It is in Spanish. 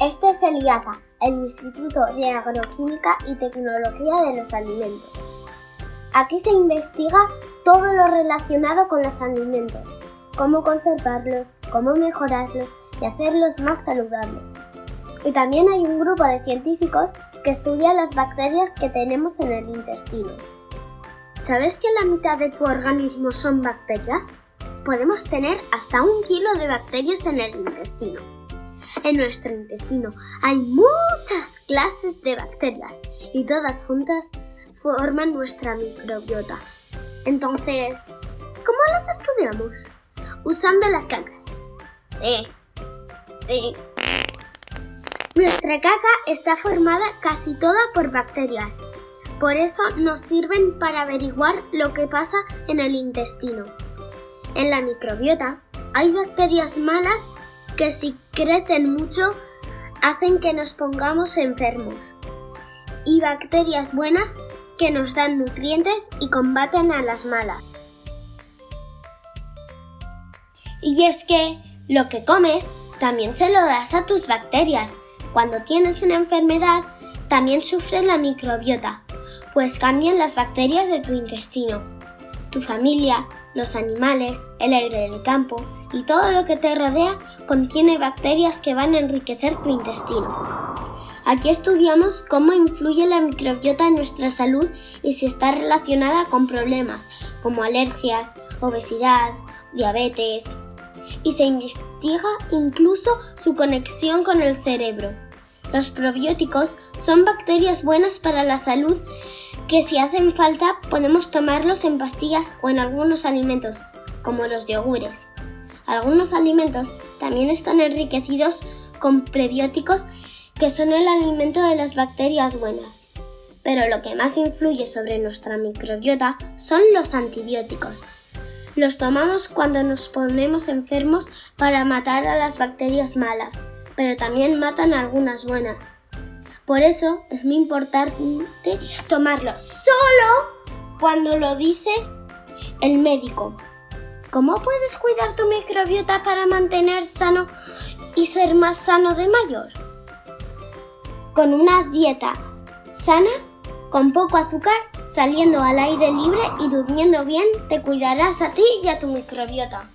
Este es el IATA, el Instituto de Agroquímica y Tecnología de los Alimentos. Aquí se investiga todo lo relacionado con los alimentos, cómo conservarlos, cómo mejorarlos y hacerlos más saludables. Y también hay un grupo de científicos que estudia las bacterias que tenemos en el intestino. ¿Sabes que la mitad de tu organismo son bacterias? Podemos tener hasta un kilo de bacterias en el intestino. En nuestro intestino hay muchas clases de bacterias y todas juntas forman nuestra microbiota. Entonces, ¿cómo las estudiamos? Usando las cacas. Sí. Sí. Nuestra caca está formada casi toda por bacterias. Por eso nos sirven para averiguar lo que pasa en el intestino. En la microbiota hay bacterias malas que si crecen mucho hacen que nos pongamos enfermos. Y bacterias buenas que nos dan nutrientes y combaten a las malas. Y es que lo que comes también se lo das a tus bacterias. Cuando tienes una enfermedad, también sufres la microbiota, pues cambian las bacterias de tu intestino. Tu familia, los animales, el aire del campo y todo lo que te rodea contiene bacterias que van a enriquecer tu intestino. Aquí estudiamos cómo influye la microbiota en nuestra salud y si está relacionada con problemas como alergias, obesidad, diabetes, y se investiga incluso su conexión con el cerebro. Los probióticos son bacterias buenas para la salud que si hacen falta podemos tomarlos en pastillas o en algunos alimentos, como los yogures. Algunos alimentos también están enriquecidos con prebióticos que son el alimento de las bacterias buenas. Pero lo que más influye sobre nuestra microbiota son los antibióticos. Los tomamos cuando nos ponemos enfermos para matar a las bacterias malas, pero también matan algunas buenas. Por eso es muy importante tomarlos solo cuando lo dice el médico. ¿Cómo puedes cuidar tu microbiota para mantener sano y ser más sano de mayor? Con una dieta sana, con poco azúcar Saliendo al aire libre y durmiendo bien, te cuidarás a ti y a tu microbiota.